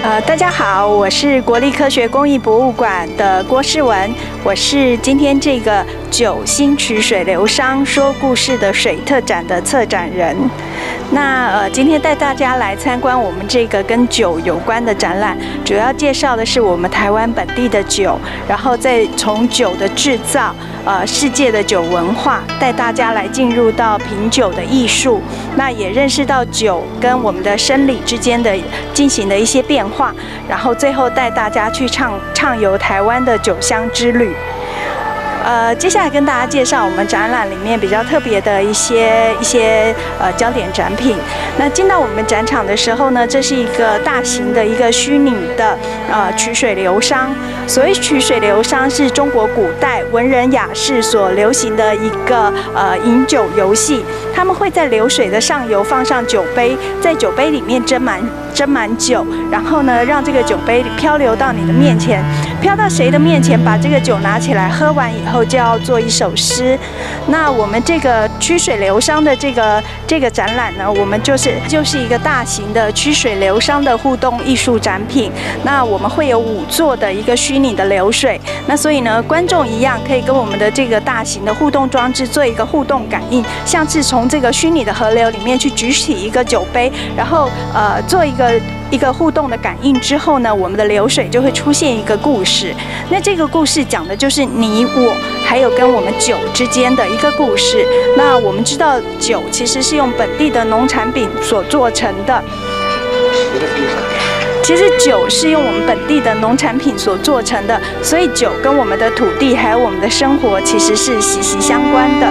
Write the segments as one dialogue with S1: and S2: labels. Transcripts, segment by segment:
S1: 呃，大家好，我是国立科学公益博物馆的郭世文，我是今天这个九星曲水流觞说故事的水特展的策展人。那呃，今天带大家来参观我们这个跟酒有关的展览，主要介绍的是我们台湾本地的酒，然后再从酒的制造，呃，世界的酒文化，带大家来进入到品酒的艺术，那也认识到酒跟我们的生理之间的进行的一些变化，然后最后带大家去畅畅游台湾的酒香之旅。呃，接下来跟大家介绍我们展览里面比较特别的一些一些呃焦点展品。那进到我们展场的时候呢，这是一个大型的一个虚拟的呃曲水流觞。所谓曲水流觞，是中国古代文人雅士所流行的一个呃饮酒游戏。他们会在流水的上游放上酒杯，在酒杯里面斟满斟满酒，然后呢，让这个酒杯漂流到你的面前，飘到谁的面前，把这个酒拿起来喝完以后，就要做一首诗。那我们这个曲水流觞的这个这个展览呢，我们就是就是一个大型的曲水流觞的互动艺术展品。那我们会有五座的一个虚拟的流水，那所以呢，观众一样可以跟我们的这个大型的互动装置做一个互动感应，像是从这个虚拟的河流里面去举起一个酒杯，然后呃做一个一个互动的感应之后呢，我们的流水就会出现一个故事。那这个故事讲的就是你我还有跟我们酒之间的一个故事。那我们知道酒其实是用本地的农产品所做成的。其实酒是用我们本地的农产品所做成的，所以酒跟我们的土地还有我们的生活其实是息息相关的。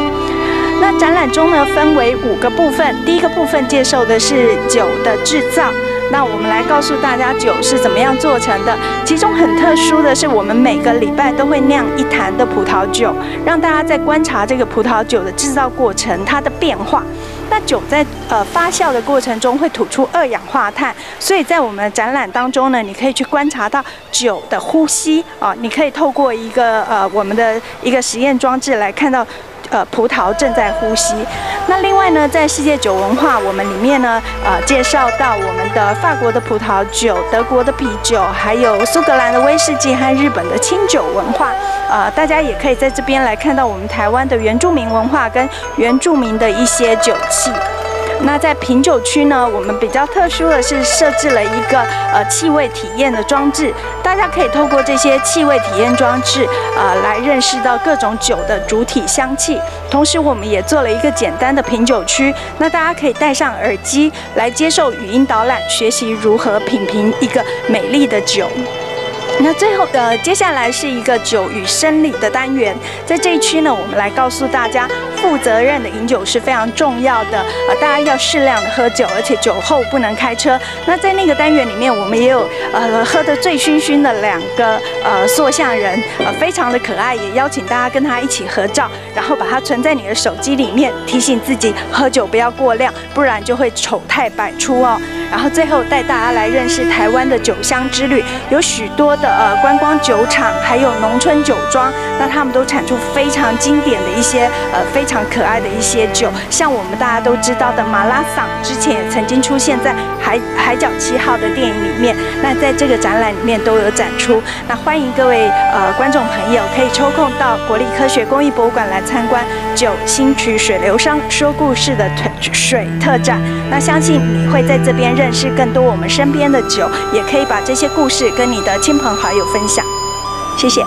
S1: 那展览中呢，分为五个部分。第一个部分介绍的是酒的制造。那我们来告诉大家酒是怎么样做成的。其中很特殊的是，我们每个礼拜都会酿一坛的葡萄酒，让大家在观察这个葡萄酒的制造过程，它的变化。那酒在呃发酵的过程中会吐出二氧化碳，所以在我们的展览当中呢，你可以去观察到酒的呼吸啊，你可以透过一个呃我们的一个实验装置来看到。呃，葡萄正在呼吸。那另外呢，在世界酒文化，我们里面呢，呃，介绍到我们的法国的葡萄酒、德国的啤酒，还有苏格兰的威士忌和日本的清酒文化。呃，大家也可以在这边来看到我们台湾的原住民文化跟原住民的一些酒器。那在品酒区呢，我们比较特殊的是设置了一个呃气味体验的装置，大家可以透过这些气味体验装置，呃，来认识到各种酒的主体香气。同时，我们也做了一个简单的品酒区，那大家可以戴上耳机来接受语音导览，学习如何品评一个美丽的酒。那最后的接下来是一个酒与生理的单元，在这一区呢，我们来告诉大家，负责任的饮酒是非常重要的呃，大家要适量的喝酒，而且酒后不能开车。那在那个单元里面，我们也有呃喝得醉醺醺的两个呃塑像人，呃非常的可爱，也邀请大家跟他一起合照，然后把它存在你的手机里面，提醒自己喝酒不要过量，不然就会丑态百出哦。然后最后带大家来认识台湾的酒香之旅，有许多的呃观光酒厂，还有农村酒庄，那他们都产出非常经典的一些呃非常可爱的一些酒，像我们大家都知道的马拉桑，之前也曾经出现在《海海角七号》的电影里面，那在这个展览里面都有展出。那欢迎各位呃观众朋友可以抽空到国立科学工艺博物馆来参观酒新曲水流觞说故事的水特展，那相信你会在这边。认识更多我们身边的酒，也可以把这些故事跟你的亲朋好友分享。谢谢。